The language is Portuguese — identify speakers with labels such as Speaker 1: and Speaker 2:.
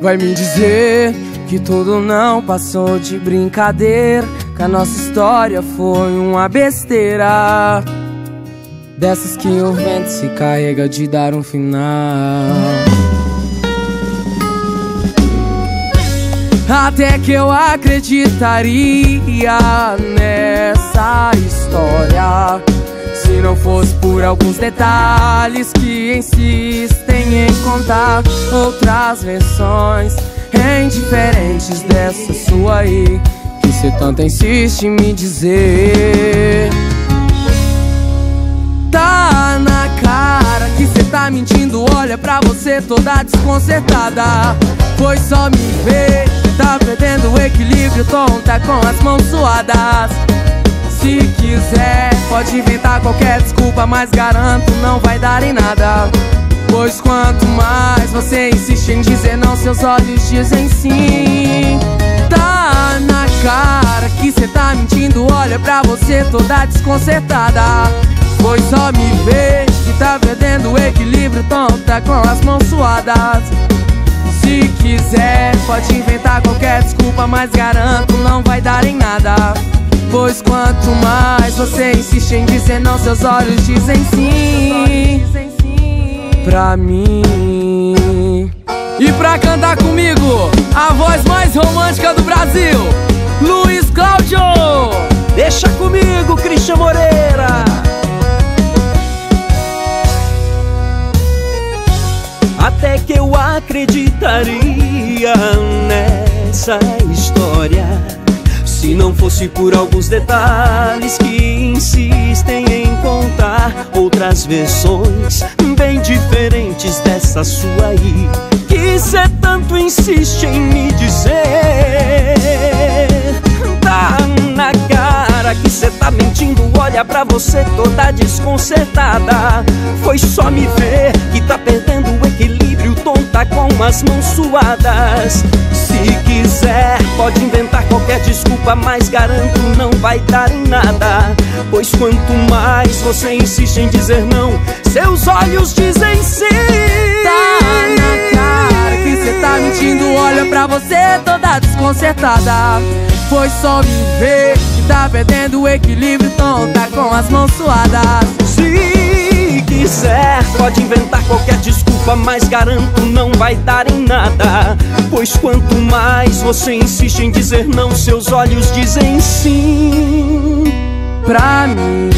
Speaker 1: Vai me dizer que tudo não passou de brincadeira, que a nossa história foi uma besteira. Dessas que o vento se carrega de dar um final. Até que eu acreditaria nessa história Se não fosse por alguns detalhes que insistem em contar Outras versões indiferentes dessa sua aí Que cê tanto insiste em me dizer. Tá na cara que cê tá mentindo Olha pra você toda desconcertada. Foi só me ver Tá perdendo o equilíbrio, tonta com as mãos suadas Se quiser, pode inventar qualquer desculpa Mas garanto, não vai dar em nada. Pois quanto mais você insiste em dizer não Seus olhos dizem sim. Tá na cara que cê tá mentindo Olha pra você toda desconcertada. Foi só me ver que tá perdendo o equilíbrio Tonta com as mãos suadas. Se quiser, pode inventar qualquer desculpa, mas garanto não vai dar em nada. Pois quanto mais você insiste em dizer não, seus olhos dizem sim. Pra mim. E pra cantar comigo, a voz mais romântica do Brasil, Luiz Cláudio.
Speaker 2: Deixa comigo, Christian Moreira. Até que eu acreditaria nessa Se não fosse por alguns detalhes que insistem em contar Outras versões bem diferentes dessa sua aí Que cê tanto insiste em me dizer. Tá na cara que cê tá mentindo Olha pra você toda desconcertada. Foi só me ver que tá perdendo o equilíbrio Tonta com as mãos suadas. Se Mas garanto não vai dar em nada. Pois quanto mais você insiste em dizer não Seus olhos dizem sim.
Speaker 1: Tá na cara que cê tá mentindo Olha pra você toda desconcertada. Foi só me ver que tá perdendo o equilíbrio Tonta com as mãos suadas.
Speaker 2: Se quiser pode inventar qualquer Mas garanto não vai dar em nada. Pois quanto mais você insiste em dizer não Seus olhos dizem sim
Speaker 1: Pra mim